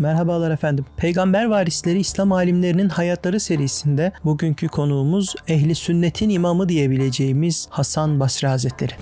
Merhabalar efendim. Peygamber varisleri İslam alimlerinin hayatları serisinde bugünkü konuğumuz ehli sünnetin imamı diyebileceğimiz Hasan Basri Hazretleri.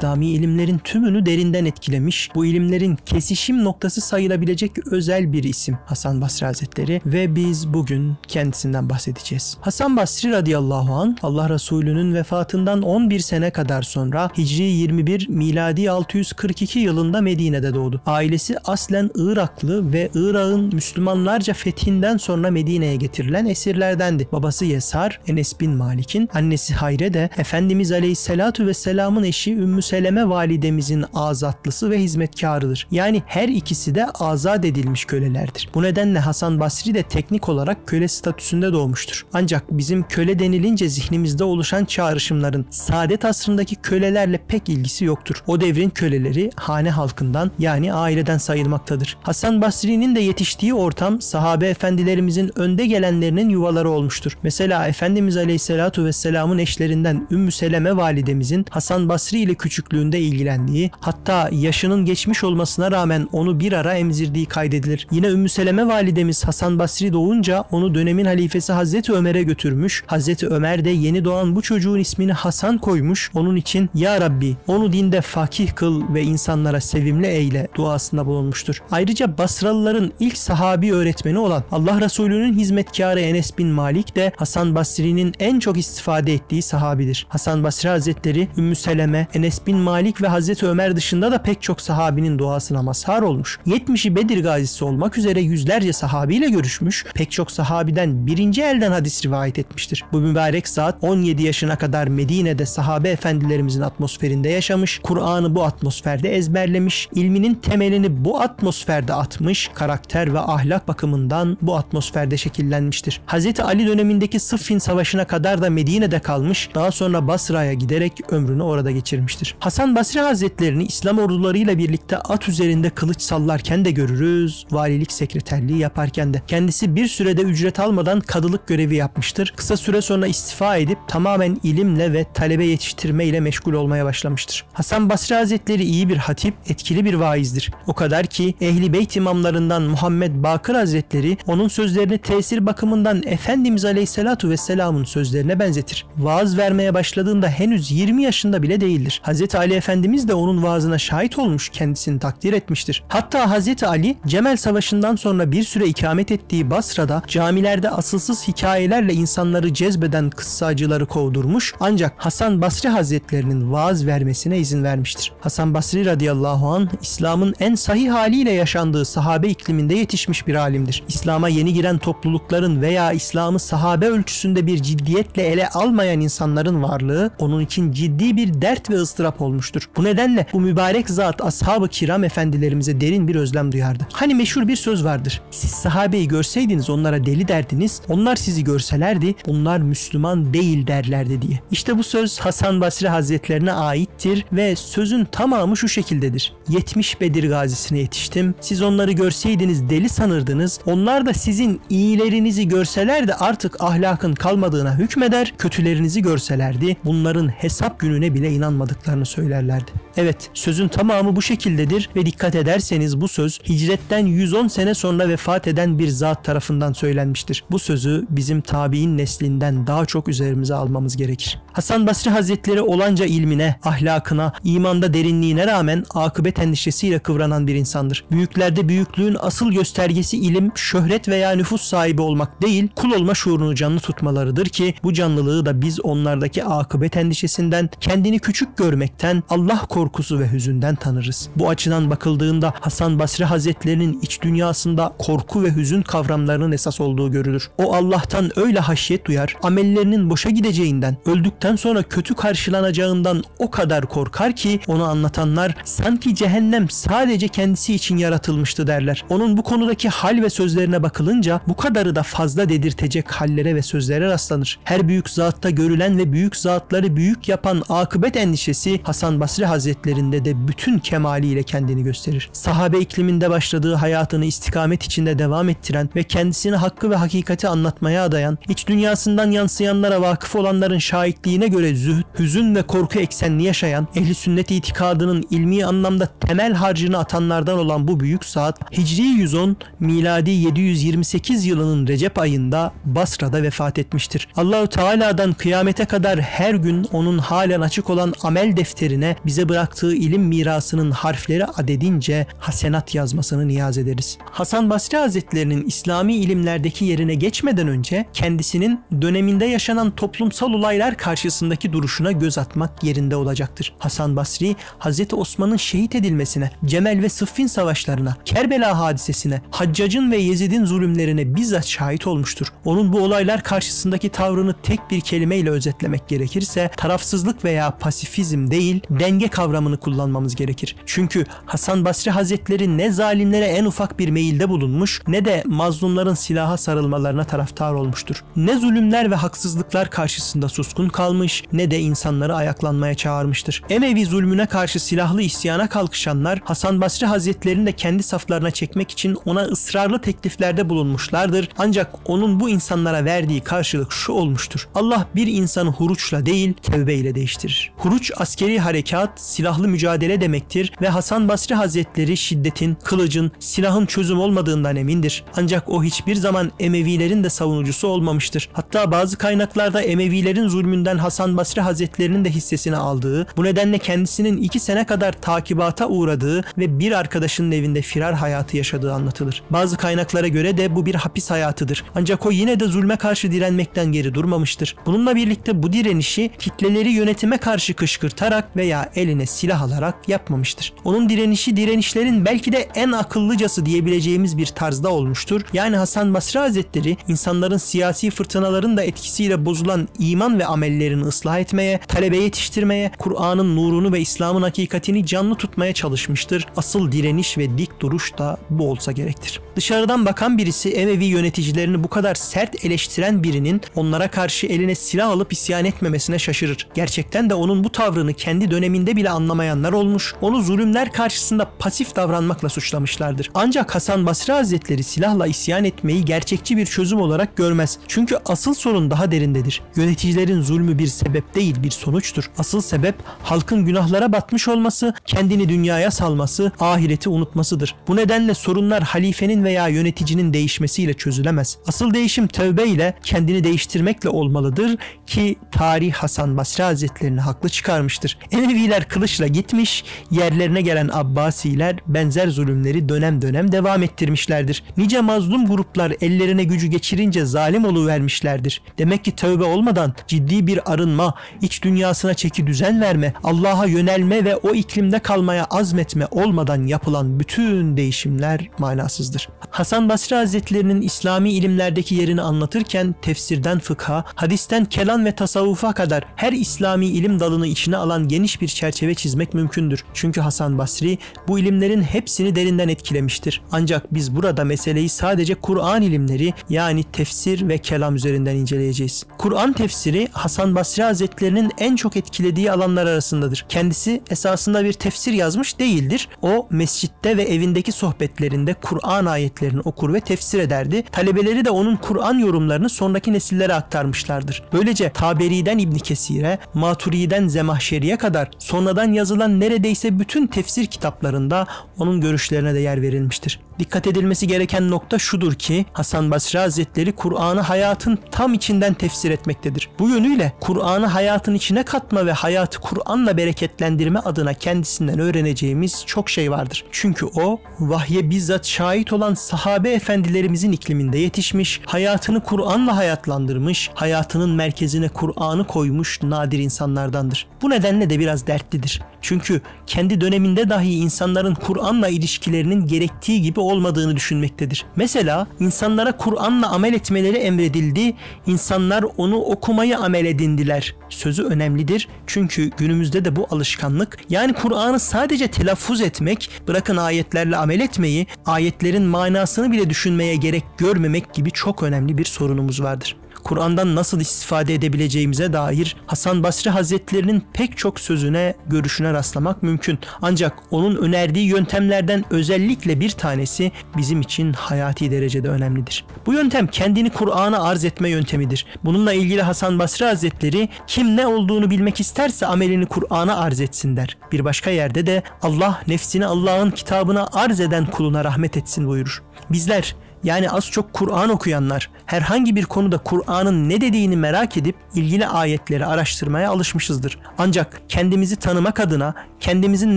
İslami ilimlerin tümünü derinden etkilemiş, bu ilimlerin kesişim noktası sayılabilecek özel bir isim Hasan Basri Hazretleri ve biz bugün kendisinden bahsedeceğiz. Hasan Basri radıyallahu an Allah Resulü'nün vefatından 11 sene kadar sonra Hicri 21 miladi 642 yılında Medine'de doğdu. Ailesi aslen Iraklı ve Irak'ın Müslümanlarca fethinden sonra Medine'ye getirilen esirlerdendi. Babası Yesar, Enes bin Malik'in, annesi Hayre de Efendimiz Aleyhisselatu Vesselam'ın eşi Ümmü Seleme validemizin azatlısı ve hizmetkarıdır. Yani her ikisi de azat edilmiş kölelerdir. Bu nedenle Hasan Basri de teknik olarak köle statüsünde doğmuştur. Ancak bizim köle denilince zihnimizde oluşan çağrışımların saadet asrındaki kölelerle pek ilgisi yoktur. O devrin köleleri hane halkından yani aileden sayılmaktadır. Hasan Basri'nin de yetiştiği ortam sahabe efendilerimizin önde gelenlerinin yuvaları olmuştur. Mesela Efendimiz Aleyhisselatu Vesselam'ın eşlerinden Ümmü Seleme validemizin Hasan Basri ile küçüklüğünde ilgilendiği, hatta yaşının geçmiş olmasına rağmen onu bir ara emzirdiği kaydedilir. Yine Ümmü Seleme validemiz Hasan Basri doğunca onu dönemin halifesi Hazreti Ömer'e götürmüş. Hazreti Ömer de yeni doğan bu çocuğun ismini Hasan koymuş. Onun için Ya Rabbi onu dinde fakih kıl ve insanlara sevimli eyle duasında bulunmuştur. Ayrıca Basralıların ilk sahabi öğretmeni olan Allah Resulü'nün hizmetkarı Enes bin Malik de Hasan Basri'nin en çok istifade ettiği sahabidir. Hasan Basri Hazretleri Ümmü Seleme, Enes bin Malik ve Hazreti Ömer dışında da pek çok sahabinin duasına mazhar olmuş. 70'i Bedir gazisi olmak üzere yüzlerce sahabiyle görüşmüş. Pek çok sahabiden birinci elden hadis rivayet etmiştir. Bu mübarek zat 17 yaşına kadar Medine'de sahabe efendilerimizin atmosferinde yaşamış. Kur'an'ı bu atmosferde ezberlemiş. ilminin temelini bu atmosferde atmış. Karakter ve ahlak bakımından bu atmosferde şekillenmiştir. Hazreti Ali dönemindeki Sıffin Savaşı'na kadar da Medine'de kalmış. Daha sonra Basra'ya giderek ömrünü orada geçirmiştir. Hasan Basri Hazretlerini İslam ordularıyla birlikte at üzerinde kılıç sallarken de görürüz. Valilik sekreterliği yaparken de. Kendisi bir sürede ücret almadan kadılık görevi yapmıştır. Kısa süre sonra istifa edip tamamen ilimle ve talebe yetiştirme ile meşgul olmaya başlamıştır. Hasan Basri Hazretleri iyi bir hatip, etkili bir vaizdir. O kadar ki Ehli Beyt imamlarından Muhammed Bakır Hazretleri onun sözlerini tesir bakımından Efendimiz Aleyhisselatu Vesselam'ın sözlerine benzetir. Vaaz vermeye başladığında henüz 20 yaşında bile değildir. Hz. Ali Efendimiz de onun vaazına şahit olmuş, kendisini takdir etmiştir. Hatta Hz. Ali Cemel Savaşı'ndan sonra bir süre ikamet ettiği Basra'da camilerde asılsız hikayelerle insanları cezbeden kıssacıları kovdurmuş ancak Hasan Basri Hazretlerinin vaaz vermesine izin vermiştir. Hasan Basri radıyallahu an İslam'ın en sahih haliyle yaşandığı sahabe ikliminde yetişmiş bir alimdir. İslam'a yeni giren toplulukların veya İslam'ı sahabe ölçüsünde bir ciddiyetle ele almayan insanların varlığı onun için ciddi bir dert ve ıstırap olmuştur. Bu nedenle bu mübarek zat ashab-ı kiram efendilerimize derin bir özlem duyardı. Hani meşhur bir söz vardır. Siz sahabeyi görseydiniz onlara deli derdiniz. Onlar sizi görselerdi bunlar Müslüman değil derlerdi diye. İşte bu söz Hasan Basri Hazretlerine aittir ve sözün tamamı şu şekildedir. 70 Bedir gazisine yetiştim. Siz onları görseydiniz deli sanırdınız. Onlar da sizin iyilerinizi görselerdi artık ahlakın kalmadığına hükmeder. Kötülerinizi görselerdi bunların hesap gününe bile inanmadıklarını söylerlerdi. Evet sözün tamamı bu şekildedir ve dikkat ederseniz bu söz hicretten 110 sene sonra vefat eden bir zat tarafından söylenmiştir. Bu sözü bizim tabi'in neslinden daha çok üzerimize almamız gerekir. Hasan Basri Hazretleri olanca ilmine, ahlakına, imanda derinliğine rağmen akıbet endişesiyle kıvranan bir insandır. Büyüklerde büyüklüğün asıl göstergesi ilim, şöhret veya nüfus sahibi olmak değil, kul olma şuurunu canlı tutmalarıdır ki bu canlılığı da biz onlardaki akıbet endişesinden, kendini küçük görmekten, Allah korkusu ve hüzünden tanırız. Bu açıdan bakıldığında Hasan Basri Hazretlerinin iç dünyasında korku ve hüzün kavramlarının esas olduğu görülür. O Allah'tan öyle haşyet duyar, amellerinin boşa gideceğinden, öldükten sonra kötü karşılanacağından o kadar korkar ki onu anlatanlar sanki cehennem sadece kendisi için yaratılmıştı derler. Onun bu konudaki hal ve sözlerine bakılınca bu kadarı da fazla dedirtecek hallere ve sözlere rastlanır. Her büyük zatta görülen ve büyük zatları büyük yapan akıbet endişesi Hasan Basri Hazretlerinde de bütün kemaliyle kendini gösterir. Sahabe ikliminde başladığı hayatını istikamet içinde devam ettiren ve kendisini hakkı ve hakikati anlatmaya adayan, iç dünyasından yansıyanlara vakıf olanların şahitliğine göre zühd, hüzün ve korku eksenli yaşayan, ehli sünnet itikadının ilmi anlamda temel harcını atanlardan olan bu büyük saat, Hicri 110, miladi 728 yılının Recep ayında Basra'da vefat etmiştir. Allahu Teala'dan kıyamete kadar her gün onun halen açık olan amel defterine bize bıraktığı ilim mirasının harfleri adedince hasenat yazmasını niyaz ederiz. Hasan Basri Hazretlerinin İslami ilimlerdeki yerine geçmeden önce kendisinin döneminde yaşanan toplumsal olaylar karşısındaki duruşuna göz atmak yerinde olacaktır. Hasan Basri, Hazreti Osman'ın şehit edilmesine, Cemel ve Sıffin savaşlarına, Kerbela hadisesine, Haccac'ın ve Yezid'in zulümlerine bizzat şahit olmuştur. Onun bu olaylar karşısındaki tavrını tek bir kelimeyle özetlemek gerekirse tarafsızlık veya pasifizm değil, denge kavramını kullanmamız gerekir. Çünkü Hasan Basri Hazretleri ne zalimlere en ufak bir meyilde bulunmuş ne de mazlumların silaha sarılmalarına taraftar olmuştur. Ne zulümler ve haksızlıklar karşısında suskun kalmış ne de insanları ayaklanmaya çağırmıştır. Emevi zulmüne karşı silahlı isyana kalkışanlar Hasan Basri Hazretlerini de kendi saflarına çekmek için ona ısrarlı tekliflerde bulunmuşlardır. Ancak onun bu insanlara verdiği karşılık şu olmuştur. Allah bir insanı huruçla değil tevbe ile değiştirir. Huruç askeri harekat, silahlı mücadele demektir ve Hasan Basri Hazretleri şiddetin, kılıcın, silahın çözüm olmadığından emindir. Ancak o hiçbir zaman Emevilerin de savunucusu olmamıştır. Hatta bazı kaynaklarda Emevilerin zulmünden Hasan Basri Hazretlerinin de hissesini aldığı, bu nedenle kendisinin iki sene kadar takibata uğradığı ve bir arkadaşının evinde firar hayatı yaşadığı anlatılır. Bazı kaynaklara göre de bu bir hapis hayatıdır. Ancak o yine de zulme karşı direnmekten geri durmamıştır. Bununla birlikte bu direnişi kitleleri yönetime karşı kışkırtarak veya eline silah alarak yapmamıştır. Onun direnişi direnişlerin belki de en akıllıcası diyebileceğimiz bir tarzda olmuştur. Yani Hasan Basri Hazretleri insanların siyasi fırtınaların da etkisiyle bozulan iman ve amellerini ıslah etmeye, talebe yetiştirmeye, Kur'an'ın nurunu ve İslam'ın hakikatini canlı tutmaya çalışmıştır. Asıl direniş ve dik duruş da bu olsa gerektir. Dışarıdan bakan birisi Emevi yöneticilerini bu kadar sert eleştiren birinin onlara karşı eline silah alıp isyan etmemesine şaşırır. Gerçekten de onun bu tavrını kendi döneminde bile anlamayanlar olmuş, onu zulümler karşısında pasif davranmakla suçlamışlardır. Ancak Hasan Basri Hazretleri silahla isyan etmeyi gerçekçi bir çözüm olarak görmez. Çünkü asıl sorun daha derindedir. Yöneticilerin zulmü bir sebep değil bir sonuçtur. Asıl sebep halkın günahlara batmış olması, kendini dünyaya salması, ahireti unutmasıdır. Bu nedenle sorunlar halifenin veya yöneticinin değişmesiyle çözülemez. Asıl değişim tövbe ile kendini değiştirmekle olmalıdır ki tarih Hasan Basri Hazretlerini haklı çıkarmıştır. Emeviler kılıçla gitmiş, yerlerine gelen Abbasiler benzer zulümleri dönem dönem devam ettirmişlerdir. Nice mazlum gruplar ellerine gücü geçirince zalim vermişlerdir. Demek ki tövbe olmadan ciddi bir arınma, iç dünyasına çeki düzen verme, Allah'a yönelme ve o iklimde kalmaya azmetme olmadan yapılan bütün değişimler manasızdır. Hasan Basri Hazretlerinin İslami ilimlerdeki yerini anlatırken tefsirden fıkha, hadisten kelam ve tasavvufa kadar her İslami ilim dalını içine alan geniş bir çerçeve çizmek mümkündür. Çünkü Hasan Basri bu ilimlerin hepsini derinden etkilemiştir. Ancak biz burada meseleyi sadece Kur'an ilimleri yani tefsir ve kelam üzerinden inceleyeceğiz. Kur'an tefsiri Hasan Basri Hazretlerinin en çok etkilediği alanlar arasındadır. Kendisi esasında bir tefsir yazmış değildir. O mescitte ve evindeki sohbetlerinde Kur'an ayetlerini okur ve tefsir ederdi. Talebeleri de onun Kur'an yorumlarını sonraki nesillere aktarmışlardır. Böylece Taberi'den İbn Kesir'e, Maturi'den Zemahşeri'ye kadar sonradan yazılan neredeyse bütün tefsir kitaplarında onun görüşlerine de yer verilmiştir. Dikkat edilmesi gereken nokta şudur ki Hasan Basri Hazretleri Kur'an'ı hayatın tam içinden tefsir etmektedir. Bu yönüyle Kur'an'ı hayatın içine katma ve hayatı Kur'an'la bereketlendirme adına kendisinden öğreneceğimiz çok şey vardır. Çünkü o vahye bizzat şahit olan sahabe efendilerimizin ikliminde yetişmiş, hayatını Kur'an'la hayatlandırmış, hayatının merkezine Kur'an'ı koymuş nadir insanlardandır. Bu nedenle de biraz dertlidir. Çünkü kendi döneminde dahi insanların Kur'an'la ilişkilerinin gerektiği gibi olmadığını düşünmektedir. Mesela insanlara Kur'an'la amel etmeleri emredildi, insanlar onu okumayı amel edindiler. Sözü önemlidir çünkü günümüzde de bu alışkanlık yani Kur'an'ı sadece telaffuz etmek, bırakın ayetlerle amel etmeyi, ayetlerin manasını bile düşünmeye gerek görmemek gibi çok önemli bir sorunumuz vardır. Kur'an'dan nasıl istifade edebileceğimize dair Hasan Basri Hazretlerinin pek çok sözüne, görüşüne rastlamak mümkün. Ancak onun önerdiği yöntemlerden özellikle bir tanesi bizim için hayati derecede önemlidir. Bu yöntem kendini Kur'an'a arz etme yöntemidir. Bununla ilgili Hasan Basri Hazretleri kim ne olduğunu bilmek isterse amelini Kur'an'a arz etsin der. Bir başka yerde de Allah nefsini Allah'ın kitabına arz eden kuluna rahmet etsin buyurur. Bizler yani az çok Kur'an okuyanlar herhangi bir konuda Kur'an'ın ne dediğini merak edip ilgili ayetleri araştırmaya alışmışızdır. Ancak kendimizi tanımak adına kendimizin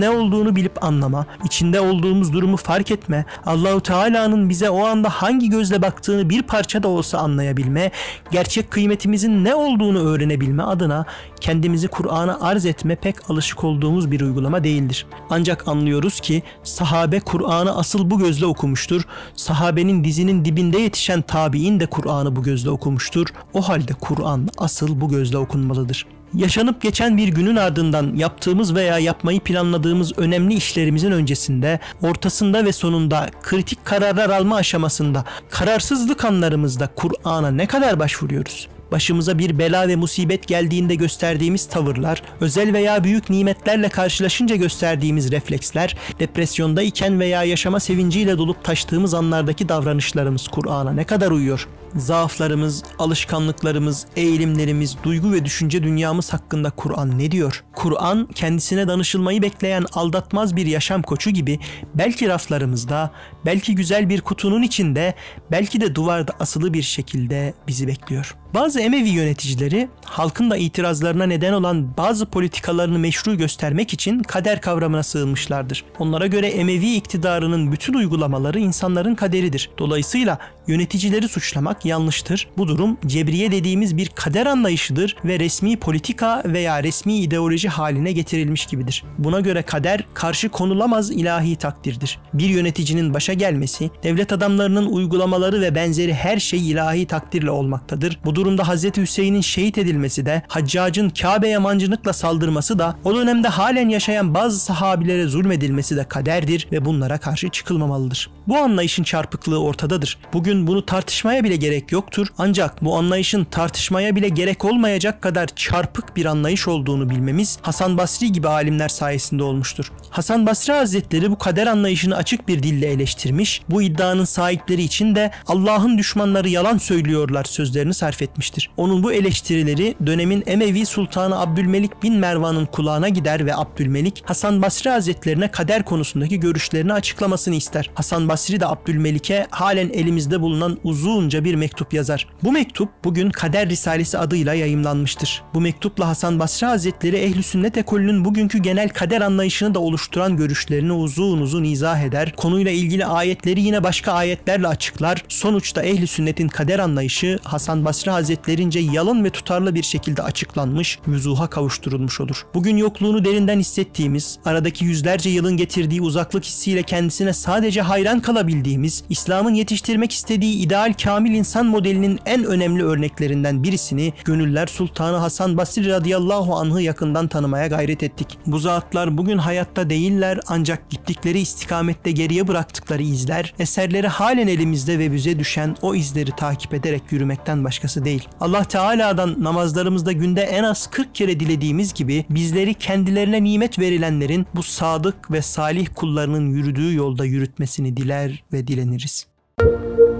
ne olduğunu bilip anlama, içinde olduğumuz durumu fark etme, Allahu Teala'nın bize o anda hangi gözle baktığını bir parça da olsa anlayabilme, gerçek kıymetimizin ne olduğunu öğrenebilme adına kendimizi Kur'an'a arz etme pek alışık olduğumuz bir uygulama değildir. Ancak anlıyoruz ki sahabe Kur'an'ı asıl bu gözle okumuştur. Sahabenin dizinin dibinde yetişen tabi'in de Kur'an'ı bu gözle okumuştur. O halde Kur'an asıl bu gözle okunmalıdır. Yaşanıp geçen bir günün ardından yaptığımız veya yapmayı planladığımız önemli işlerimizin öncesinde, ortasında ve sonunda, kritik kararlar alma aşamasında, kararsızlık anlarımızda Kur'an'a ne kadar başvuruyoruz? Başımıza bir bela ve musibet geldiğinde gösterdiğimiz tavırlar, özel veya büyük nimetlerle karşılaşınca gösterdiğimiz refleksler, depresyondayken veya yaşama sevinciyle dolup taştığımız anlardaki davranışlarımız Kur'an'a ne kadar uyuyor? Zaaflarımız, alışkanlıklarımız, eğilimlerimiz, duygu ve düşünce dünyamız hakkında Kur'an ne diyor? Kur'an kendisine danışılmayı bekleyen aldatmaz bir yaşam koçu gibi belki raflarımızda, belki güzel bir kutunun içinde, belki de duvarda asılı bir şekilde bizi bekliyor. Bazı Emevi yöneticileri halkın da itirazlarına neden olan bazı politikalarını meşru göstermek için kader kavramına sığınmışlardır. Onlara göre Emevi iktidarının bütün uygulamaları insanların kaderidir. Dolayısıyla yöneticileri suçlamak yanlıştır. Bu durum cebriye dediğimiz bir kader anlayışıdır ve resmi politika veya resmi ideoloji haline getirilmiş gibidir. Buna göre kader karşı konulamaz ilahi takdirdir. Bir yöneticinin başa gelmesi, devlet adamlarının uygulamaları ve benzeri her şey ilahi takdirle olmaktadır. Bu durumda Hz. Hüseyin'in şehit edilmesi de, Haccac'ın Kabe'ye mancınıkla saldırması da, o dönemde halen yaşayan bazı sahabilere zulmedilmesi de kaderdir ve bunlara karşı çıkılmamalıdır. Bu anlayışın çarpıklığı ortadadır. Bugün bunu tartışmaya bile gerek yoktur. Ancak bu anlayışın tartışmaya bile gerek olmayacak kadar çarpık bir anlayış olduğunu bilmemiz Hasan Basri gibi alimler sayesinde olmuştur. Hasan Basri Hazretleri bu kader anlayışını açık bir dille eleştirmiş. Bu iddianın sahipleri için de Allah'ın düşmanları yalan söylüyorlar sözlerini sarf etmiştir. Onun bu eleştirileri dönemin Emevi Sultanı Abdülmelik bin Mervan'ın kulağına gider ve Abdülmelik Hasan Basri Hazretlerine kader konusundaki görüşlerini açıklamasını ister. Hasan Basri de Abdülmelik'e halen elimizde bulunan uzunca bir mektup yazar. Bu mektup bugün Kader Risalesi adıyla yayımlanmıştır. Bu mektupla Hasan Basri Hazretleri Ehl-i Sünnet ekolünün bugünkü genel kader anlayışını da oluşturan görüşlerini uzun uzun izah eder. Konuyla ilgili ayetleri yine başka ayetlerle açıklar. Sonuçta Ehl-i Sünnet'in kader anlayışı Hasan Basri Hazretlerince yalın ve tutarlı bir şekilde açıklanmış, vüzuha kavuşturulmuş olur. Bugün yokluğunu derinden hissettiğimiz, aradaki yüzlerce yılın getirdiği uzaklık hissiyle kendisine sadece hayran kalabildiğimiz, İslam'ın yetiştirmek istediği ideal kamil insan modelinin en önemli örneklerinden birisini Gönüller Sultanı Hasan Basri radıyallahu anh'ı yakından tanımaya gayret ettik. Bu zatlar bugün hayatta değiller ancak gittikleri istikamette geriye bıraktıkları izler, eserleri halen elimizde ve bize düşen o izleri takip ederek yürümekten başkası değil. Allah Teala'dan namazlarımızda günde en az 40 kere dilediğimiz gibi bizleri kendilerine nimet verilenlerin bu sadık ve salih kullarının yürüdüğü yolda yürütmesini diler diler ve dileniriz. Müzik